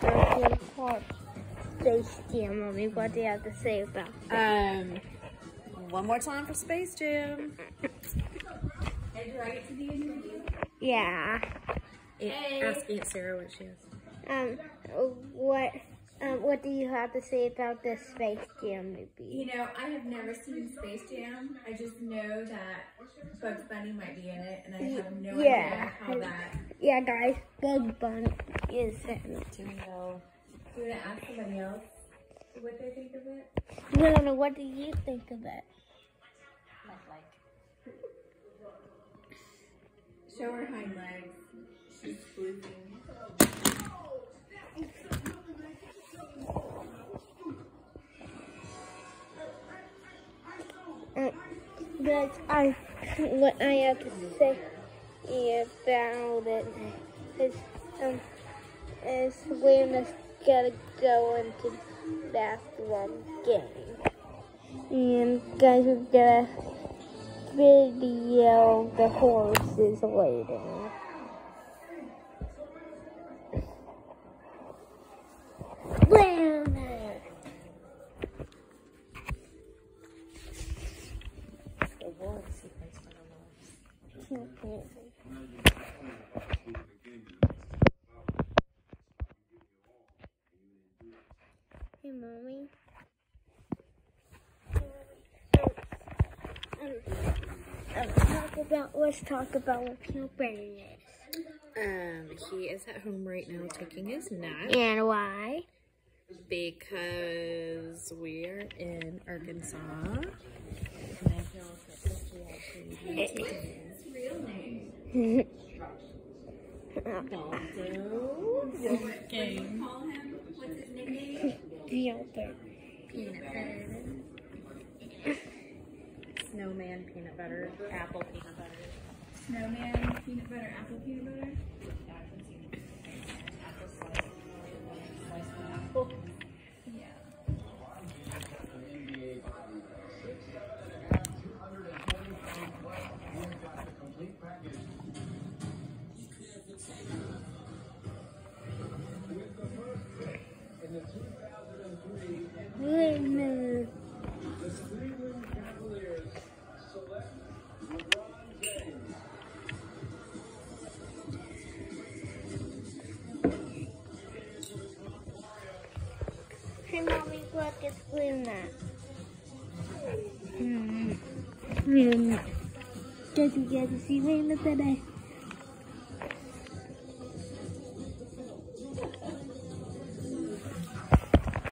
Jurassic Park Space Jam, Mommy. What do you have to say about that? Um, one more time for Space Jam. Yeah. Ask Aunt Sarah what she has. Um, what, um, what do you have to say about the Space Jam movie? You know, I have never seen Space Jam. I just know that Bugs Bunny might be in it, and I have no Yeah. idea how that. Yeah, guys, Bug Bunny it. Do we know? Do you want to ask somebody else what they think of it? No, no, no, what do you think of it? Show her hind legs. She's spoofing. Um, but I, what I have to say about it is, um, is Williams gotta go into basketball game. And guys, we've got a video the horses waiting. The war sequence for the Lord. Hey, mommy. Um, um, talk about. Let's talk about what Peanut Butter is Um, he is at home right now taking his nap and why. because we're in Arkansas. And I feel that His real name. Daldo. Game. Call him. What's his nickname? Peanut Butter. Peanut butter. Snowman peanut butter. Apple peanut butter. Snowman peanut butter, peanut butter. Hey, mommy, look, it's Luna. Hmm. Luna. Did you get to see Luna?